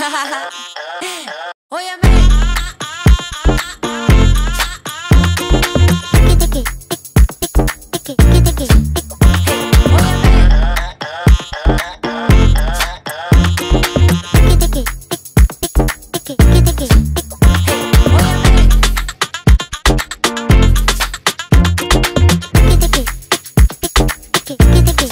Óyeme. Get the